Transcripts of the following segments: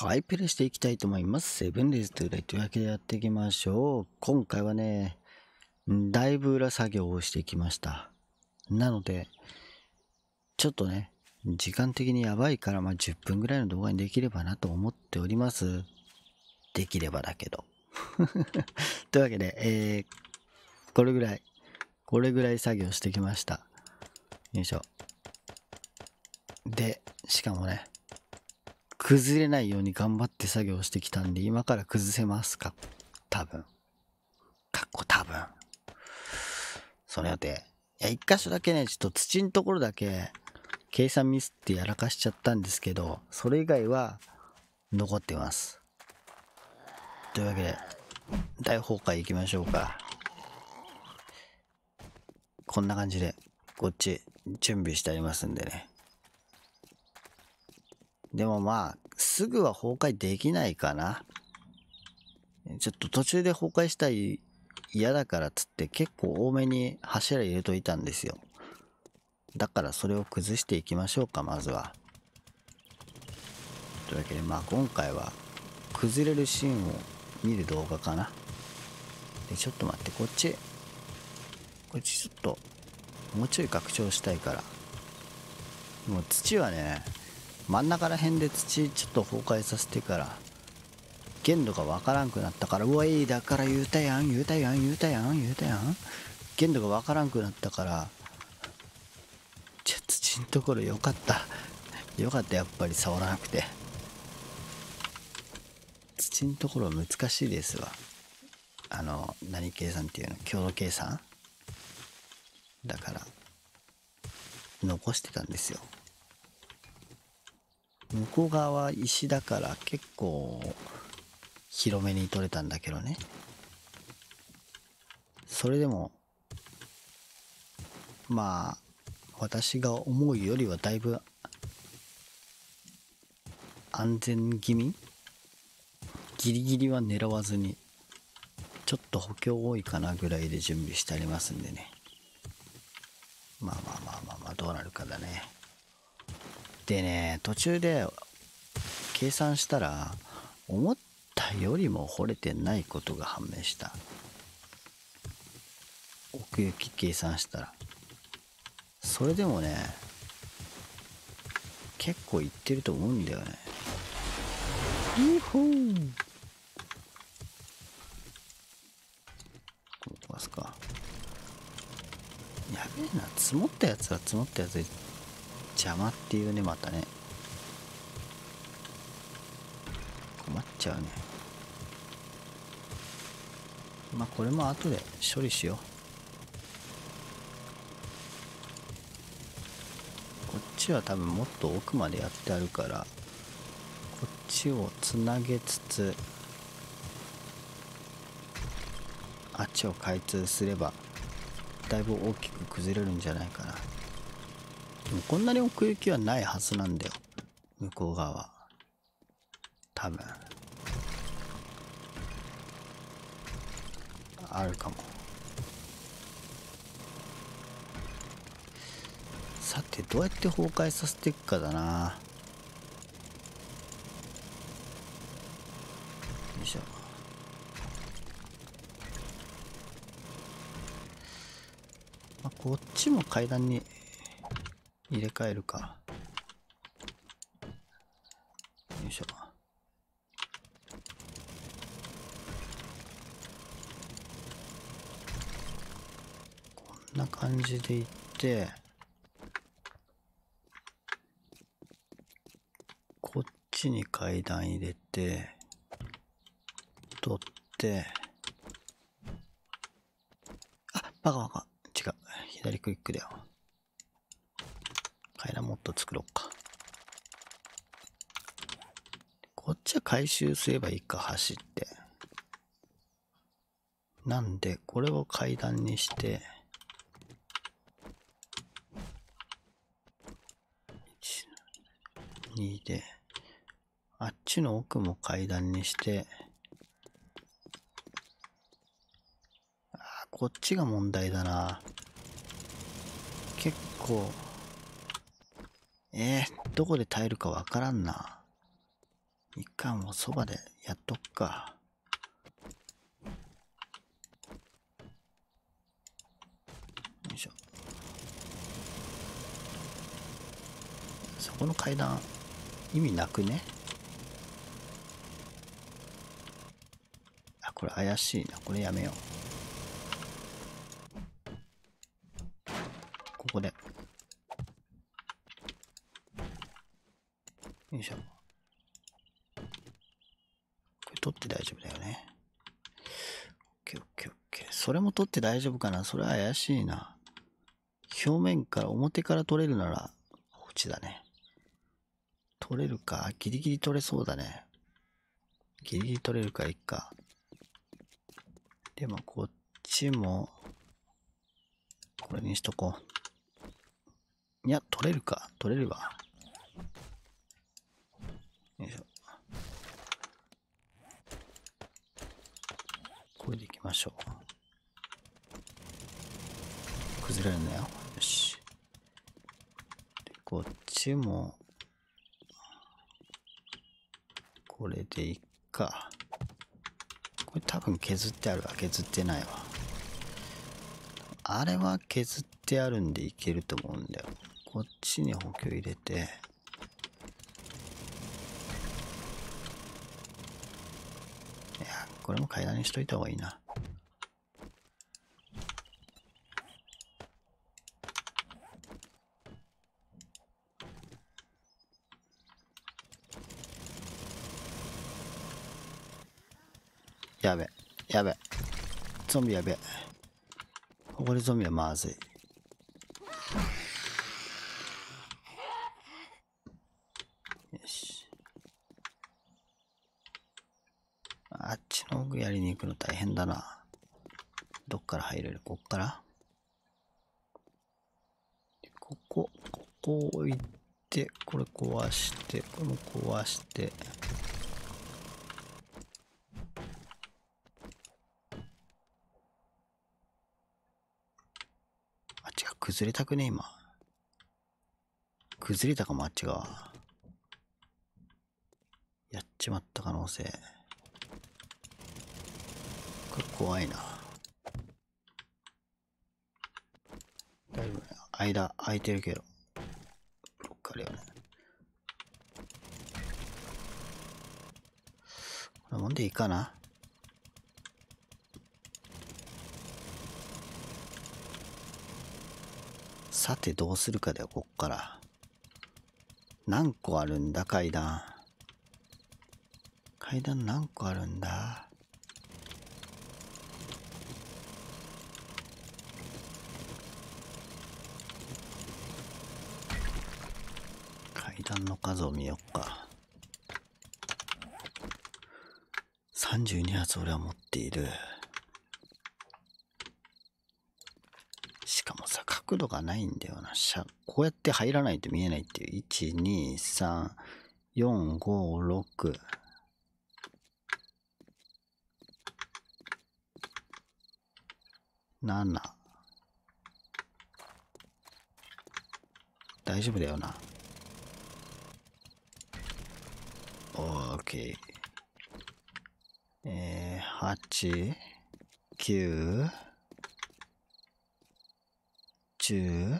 はい、プレイしていきたいと思います。セブンデイズトゥーライというわけでやっていきましょう。今回はね、だいぶ裏作業をしてきました。なので、ちょっとね、時間的にやばいから、まあ、10分ぐらいの動画にできればなと思っております。できればだけど。というわけで、えー、これぐらい、これぐらい作業してきました。よいしょ。で、しかもね、崩れないように頑張って作業してきたんで、今から崩せますか？多分。かっこ多分。それで、いや、一箇所だけね、ちょっと土のところだけ、計算ミスってやらかしちゃったんですけど、それ以外は残ってます。というわけで、大崩壊行きましょうか。こんな感じで、こっち準備してありますんでね。でもまあ、すぐは崩壊できないかな。ちょっと途中で崩壊したい嫌だからつって結構多めに柱入れといたんですよ。だからそれを崩していきましょうか、まずは。というわけで、まあ今回は崩れるシーンを見る動画かな。で、ちょっと待って、こっち。こっちちょっと、もうちょい拡張したいから。もう土はね、真ん中ら辺で土ちょっと崩壊させてから限度がわからんくなったからうわいだから言うたやん言うたやん言うたやん言うたやん。限度がわからんくなったからじゃ土んところよかった。よかったやっぱり触らなくて。土んところ難しいですわ。あの何計算っていうの？強度計算？だから残してたんですよ。向こう側は石だから結構広めに取れたんだけどね。それでもまあ私が思うよりはだいぶ安全気味？ギリギリは狙わずにちょっと補強多いかなぐらいで準備してありますんでね。まあまあまあまあまあどうなるかだね。でね、途中で計算したら、思ったよりも掘れてないことが判明した。奥行き計算したら。それでもね、結構いってると思うんだよね。いいほーこうますか。やべえな、積もったやつは積もったやつで邪魔っていうねまたね。困っちゃうね。まあこれも後で処理しよう。こっちは多分もっと奥までやってあるからこっちをつなげつつあっちを開通すればだいぶ大きく崩れるんじゃないかな。こんなに奥行きはないはずなんだよ。向こう側。多分。あるかも。さて、どうやって崩壊させていくかだな。よいしょ。まあ、こっちも階段に入れ替えるか。よいしょ。こんな感じでいって、こっちに階段入れて、取って、あ、バカバカ。違う。左クリックだよ。階段もっと作ろうか。こっちは回収すればいいか、走って。なんで、これを階段にして、1、2で、あっちの奥も階段にして、あ、こっちが問題だな。結構、えー、どこで耐えるかわからんな。一貫をそばでやっとくか。よいしょ。そこの階段、意味なくね？あ、これ怪しいな。これやめよう。ここで。よいしょ。これ取って大丈夫だよね。オッケーオッケーオッケー。それも取って大丈夫かな？それは怪しいな。表面から表から取れるなら、こっちだね。取れるか？ギリギリ取れそうだね。ギリギリ取れるかいいか。でもこっちも、これにしとこう。いや、取れるか？取れるわ。よいしょ。これでいきましょう。崩れるんだよ。よし。で、こっちも、これでいっか。これ多分削ってあるわ。削ってないわ。あれは削ってあるんでいけると思うんだよ。こっちに補強入れて、いや、これも階段にしといた方がいいな。やべ、やべ。ゾンビやべ。ここでゾンビはまずい。よし。あっちの奥やりに行くの大変だな。どっから入れる？こっから？ここ、ここを置いて、これ壊して、これも壊して。あ、違う、崩れたくね今。崩れたかも、あっち側。やっちまった可能性。これ怖いな。だいぶ、間空いてるけど。ブロックあるよね。こんなもんでいいかな。さてどうするかだよ、こっから。何個あるんだ、階段。階段何個あるんだ？階段の数を見よっか。32発俺は持っている。しかもさ、角度がないんだよな。しゃこうやって入らないと見えないっていう。1、2、3、4、5、6。7大丈夫だよな。オーケー。えー、8、9、10、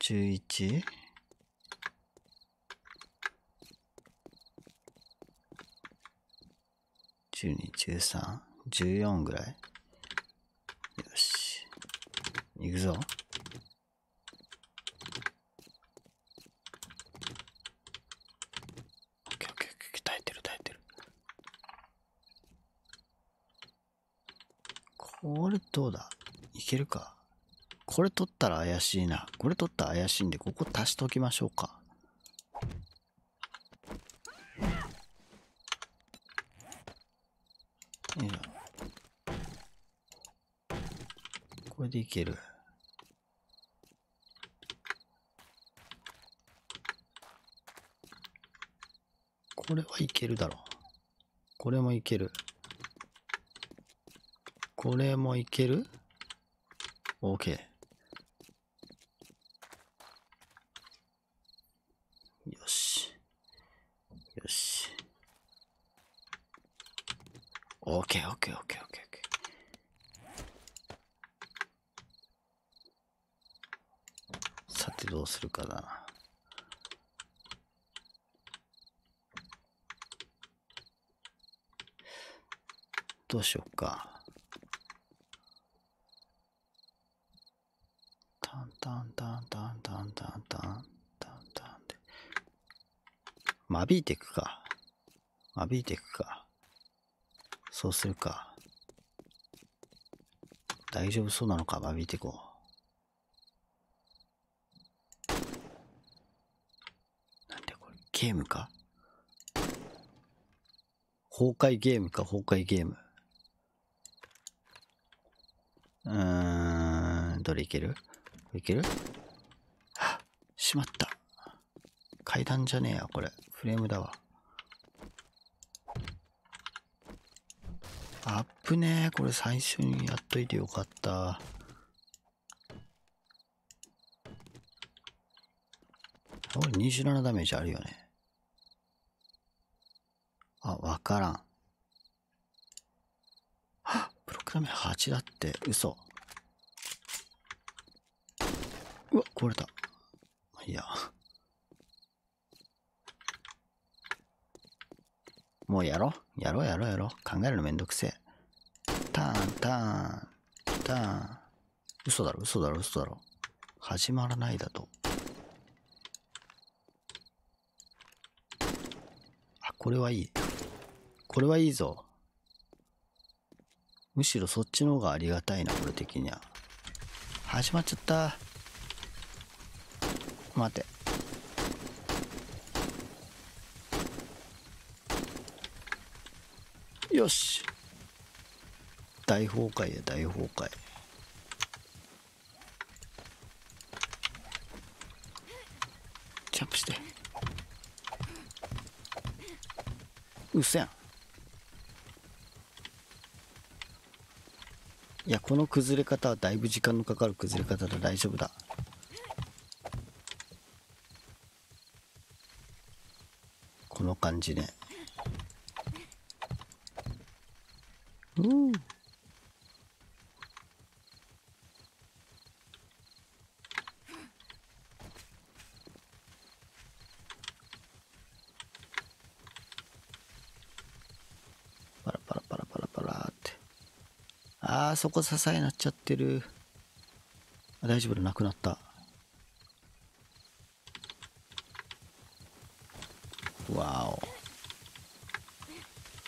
11、12、13、14ぐらい？よし。行くぞ。オッケオケオケ耐えてる耐えてる。これどうだ？いけるか？これ取ったら怪しいな。これ取ったら怪しいんで、ここ足しときましょうか。よいこれでいける。これはいけるだろう。これもいける。これもいける ?OK。よし。よし。オッケーオッケーオッケーオッケーオッケーさてどうするかなどうしようかタンタンタンタンタンタンタンタンタンって間引いていくか間引いていくかそうするか。大丈夫そうなのか？間引いていこう。なんでこれ？ゲームか？崩壊ゲームか？崩壊ゲーム。うーん。どれいける？いける？しまった。階段じゃねえやこれ。フレームだわ。アップね。これ最初にやっといてよかった。これ27ダメージあるよね。あわからん。はっブロックダメ8だって。嘘。うわ壊れた。まあいいや。もうやろう。やろうやろうやろう。考えるのめんどくせえ。ターンターンターン。嘘だろ嘘だろ嘘だろ。始まらないだと。あこれはいい。これはいいぞ。むしろそっちの方がありがたいな俺的には。始まっちゃった。待て。よし。大崩壊や大崩壊。ジャンプして。うせやん。いやこの崩れ方はだいぶ時間のかかる崩れ方だ大丈夫だ。この感じね。うん。パラパラパラパラパラって。あーそこ支えなっちゃってる。あ大丈夫だなくなったわ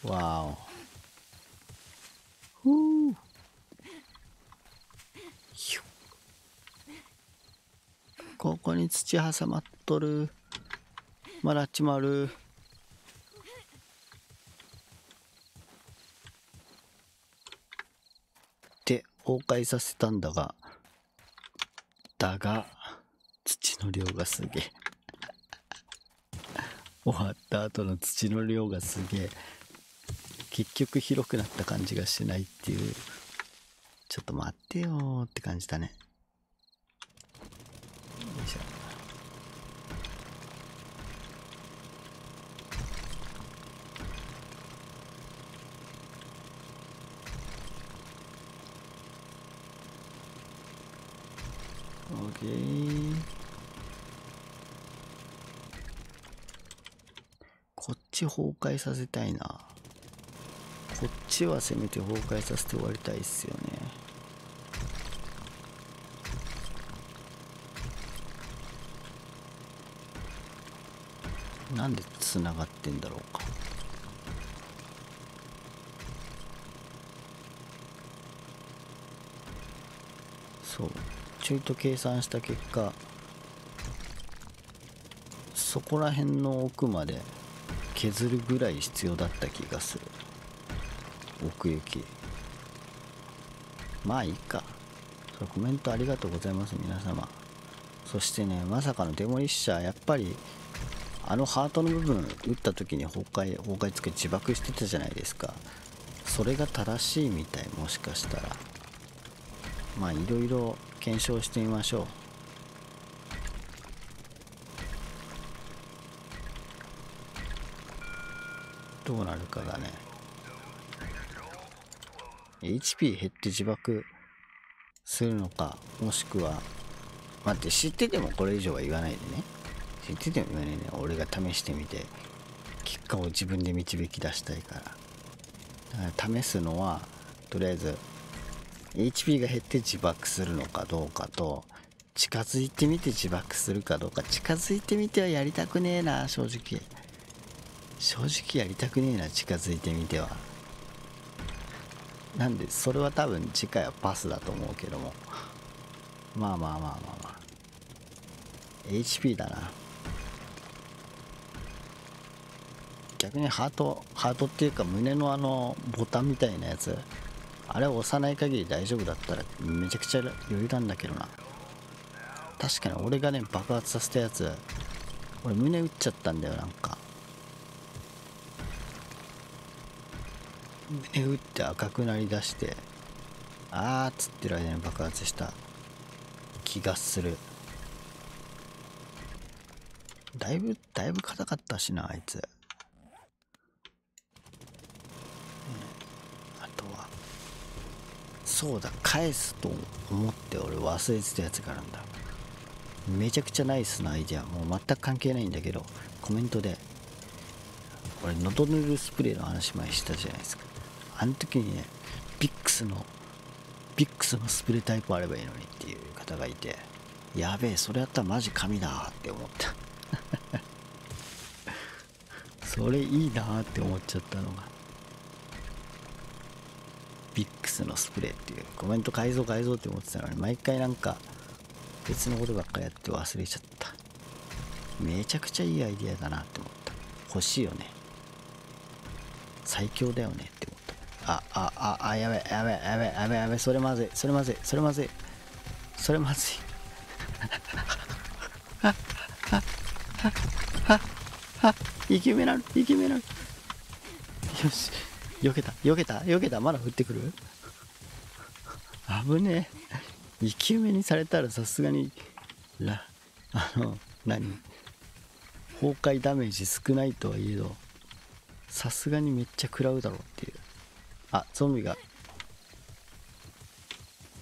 おわおふうひゅここに土挟まっとる。まだっちもある。って崩壊させたんだが。だが土の量がすげえ。終わった後の土の量がすげえ。結局広くなった感じがしないっていう。ちょっと待ってよーって感じだね。よいしょ。こっち崩壊させたいな。こっちはせめて崩壊させて終わりたいっすよね。なんでつながってんだろうか。そう。ちょいと計算した結果そこら辺の奥まで削るぐらい必要だった気がする。奥行き。まあいいか。そコメントありがとうございます皆様。そしてねまさかのデモリッシャーやっぱりあのハートの部分打った時に崩壊崩壊つけ自爆してたじゃないですか。それが正しいみたいもしかしたら。まあいろいろ検証してみましょう。どうなるかだね。HP 減って自爆するのかもしくは待って知っててもこれ以上は言わないでね。知ってても言わないで俺が試してみて結果を自分で導き出したいから。から試すのはとりあえず HP が減って自爆するのかどうかと近づいてみて自爆するかどうか近づいてみてはやりたくねえな正直。正直やりたくねえな近づいてみては。なんでそれは多分次回はパスだと思うけども。まあまあまあまあまあ。HP だな。逆にハートハートっていうか胸のあのボタンみたいなやつ。あれを押さない限り大丈夫だったらめちゃくちゃ余裕なんだけどな。確かに俺がね爆発させたやつ俺胸打っちゃったんだよなんか。胸打って赤くなりだしてあーっつってる間に爆発した気がする。だいぶだいぶ硬かったしなあいつ、ね、あとはそうだ返すと思って俺忘れてたやつがあるんだ。めちゃくちゃナイスなアイデア。もう全く関係ないんだけどコメントで俺喉塗るスプレーの話前したじゃないですか。あの時にねビックスのビックスのスプレータイプあればいいのにっていう方がいてやべえそれやったらマジ神だって思った。それいいなって思っちゃったのがビックスのスプレーっていうコメント改造改造って思ってたのに毎回なんか別のことばっかやって忘れちゃった。めちゃくちゃいいアイディアだなって思った。欲しいよね。最強だよねって思った。ああああやべやべやべやべやべそれまずいそれまずいそれまずい。それまずい。あああああイケメンなるイケメンなるよし避けた避けた避けた。まだ降ってくる？危ねえ。生き埋めにされたらさすがにらあの何？崩壊ダメージ少ないとはいえどさすがにめっちゃ食らうだろうっていう。あゾンビが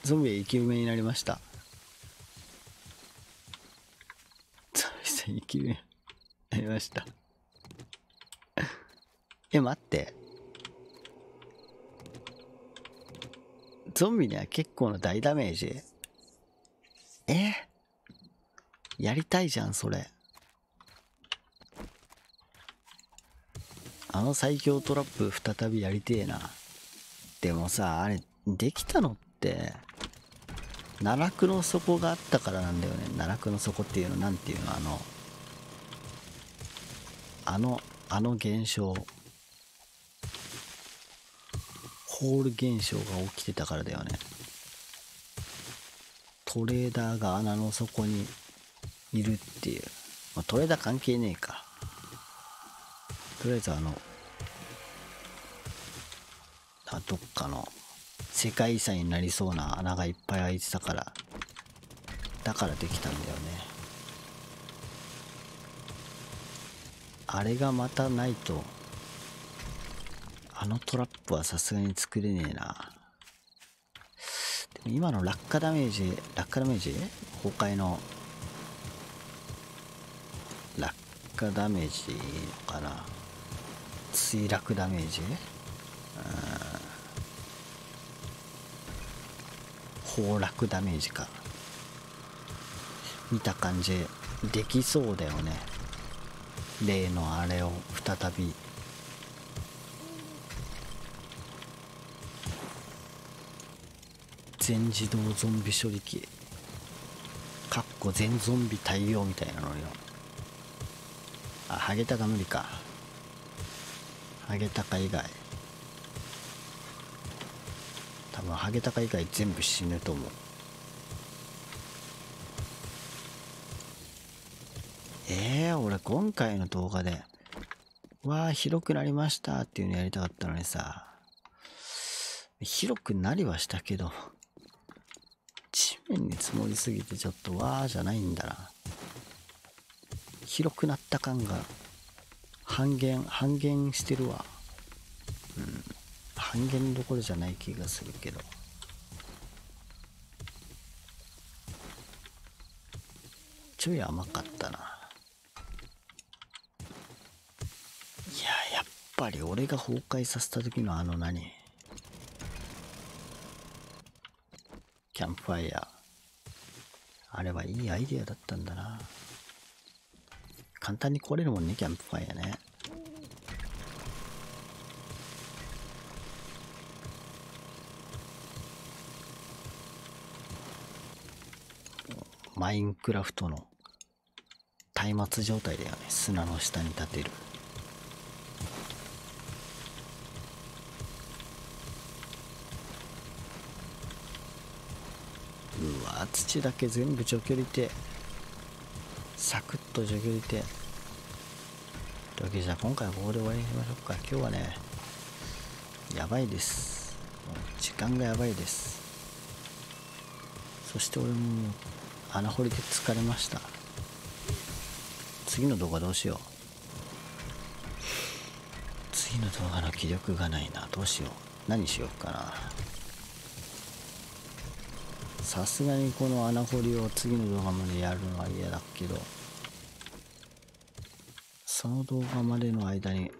ゾンビが生き埋めになりました。ゾンビさん生き埋めになりました。え待って。ゾンビには結構の大ダメージえ？やりたいじゃん、それ。あの最強トラップ再びやりてえな。でもさ、あれ、できたのって、奈落の底があったからなんだよね。奈落の底っていうの、なんていうの、あの、あの、あの現象。ホール現象が起きてたからだよね。トレーダーが穴の底にいるっていう、まあ、トレーダー関係ねえか。とりあえずあのあどっかの世界遺産になりそうな穴がいっぱい開いてたからだからできたんだよね。あれがまたないとあのトラップはさすがに作れねえな。今の落下ダメージ、落下ダメージ？崩壊の落下ダメージかな。墜落ダメージ？うん。崩落ダメージか。見た感じ。できそうだよね。例のあれを再び全自動ゾンビ処理機。かっこ全ゾンビ対応みたいなのよ。あハゲタカ無理か。ハゲタカ以外。多分ハゲタカ以外全部死ぬと思う。えー、俺今回の動画でわあ広くなりましたっていうのやりたかったのにさ。広くなりはしたけど変に積もりすぎてちょっとわーじゃないんだな。広くなった感が半減半減してるわ。うん半減どころじゃない気がするけど。ちょい甘かったな。いややっぱり俺が崩壊させた時のあの何？キャンプファイヤー。あれはいいアイディアだったんだな。簡単に来れるもんねキャンプファイヤーね。マインクラフトの松明状態だよね。砂の下に立てるうわ土だけ全部除去りてサクッと除去りてというわけでじゃあ今回はここで終わりにしましょうか。今日はねやばいです。時間がやばいです。そして俺も穴掘りで疲れました。次の動画どうしよう。次の動画の気力がないな。どうしよう。何しようかな。さすがにこの穴掘りを次の動画までやるのは嫌だけどその動画までの間に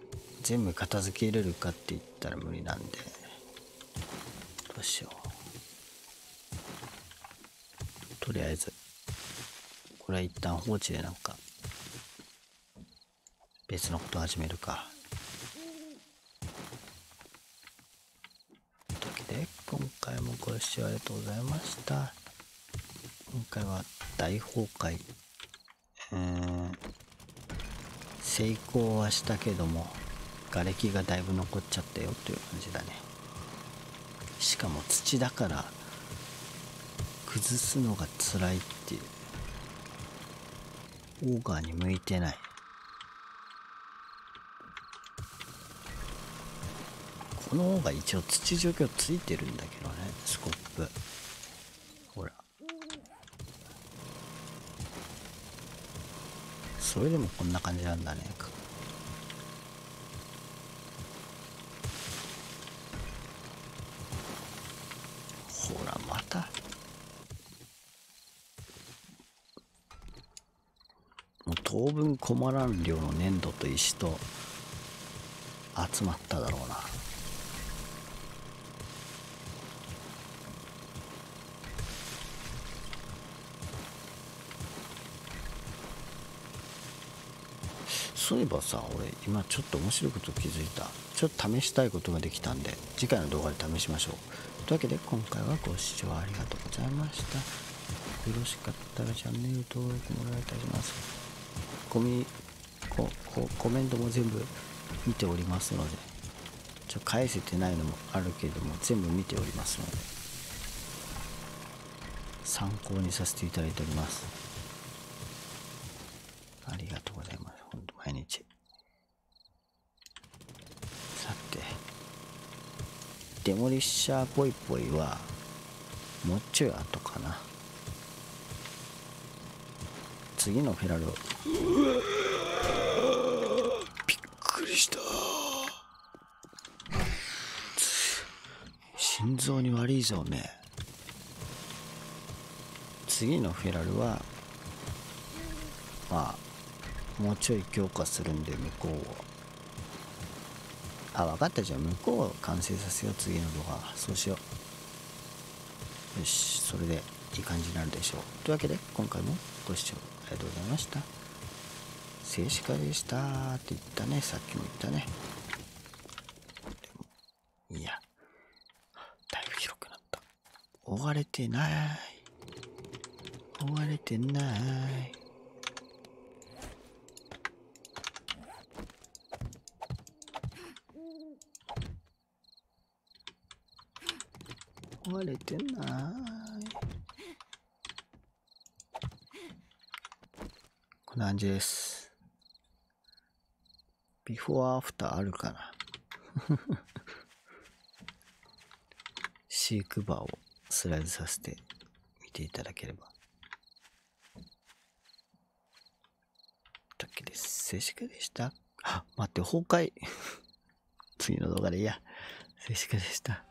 全部片付けれるかって言ったら無理なんで。どうしよう。とりあえずこれは一旦放置でなんか別のこと始めるかというわけで今回もご視聴ありがとうございました。今回は大崩壊。うん成功はしたけども瓦礫がだいぶ残っちゃったよという感じだね。しかも土だから崩すのが辛いっていう。オーガーに向いてない。この方が一応土除去ついてるんだけどねスコップ。ほら。それでもこんな感じなんだね。ほらまた。もう当分困らん量の粘土と石と集まっただろうな。そういえばさ俺今ちょっと面白いこと気づいた。ちょっと試したいことができたんで次回の動画で試しましょう。というわけで今回はご視聴ありがとうございました。よろしかったらチャンネル登録お願いいたします。コミコココメントも全部見ておりますのでちょ返せてないのもあるけれども全部見ておりますので参考にさせていただいております。ありがとうございます毎日さてデモリッシャーぽいぽいはもうちょい後かな。次のフェラル。びっくりした。心臓に悪いぞね次のフェラルはまあもうちょい強化するんで向こうを。あ分かった。じゃあ向こうを完成させよう次の動画そうしよう。よしそれでいい感じになるでしょう。というわけで今回もご視聴ありがとうございました。静止画でしたって言ったね。さっきも言ったね。でもいや。だいぶ広くなった。追われてない。追われてない。壊れてな。いこんな感じです。ビフォーアフターあるかな。飼育バーをスライドさせて見ていただければ。だけです。静止画でした。あ待って崩壊。次の動画でいいや。静粛でした。